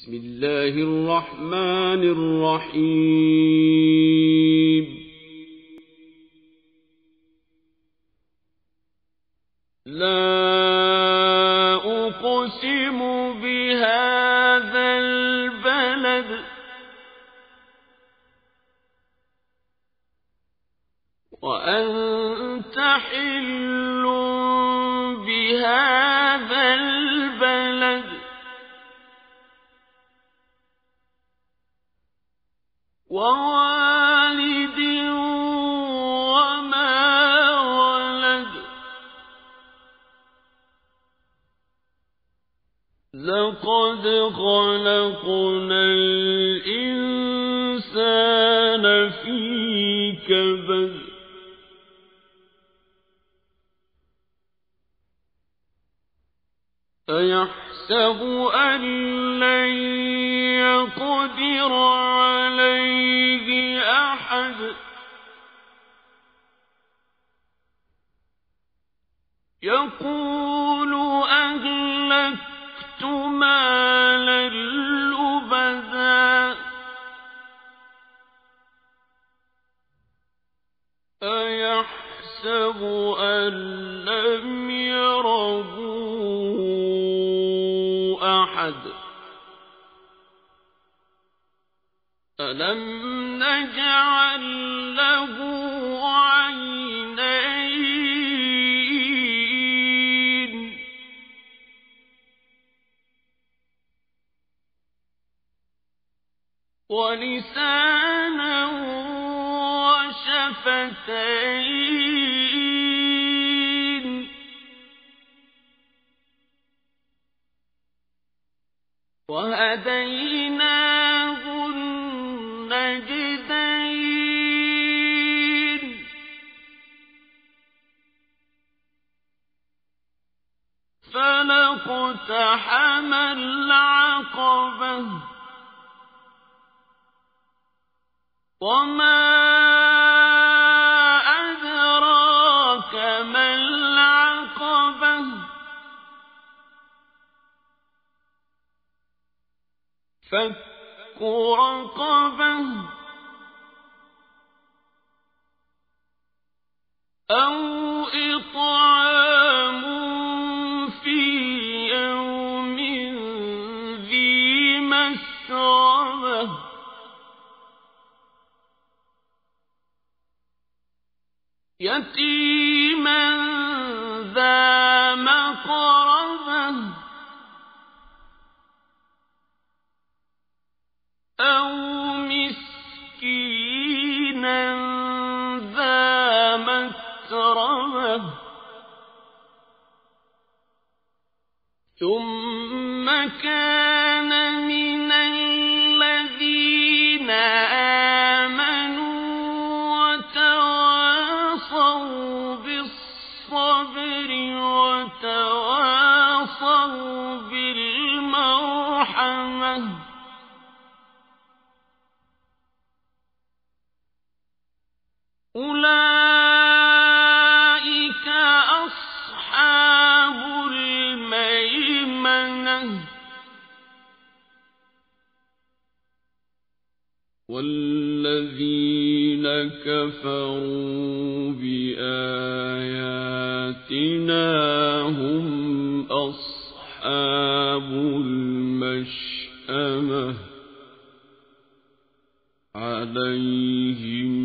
بسم الله الرحمن الرحيم. لا أقسم بهذا البلد. وأنت حل ووالد وما ولد. لقد خلقنا الإنسان في كبد. أيحسب أن لن يقدر يقول أهلكت مالا لبدا. أيحسب أن لم يره أحد؟ ألم نجعل ولسانا وشفتين. وهديناه النجدين. فلقتحم العقبة. وما أدراك ما العقبة فك رقبة أو إطعام في يوم ذي مسربة يتيما ذا مقربة أو مسكينا ذا متربة ثم كان أولئك أصحاب الميمنة. والذين كفروا بآياتنا هم أصحاب المشأمة. عليهم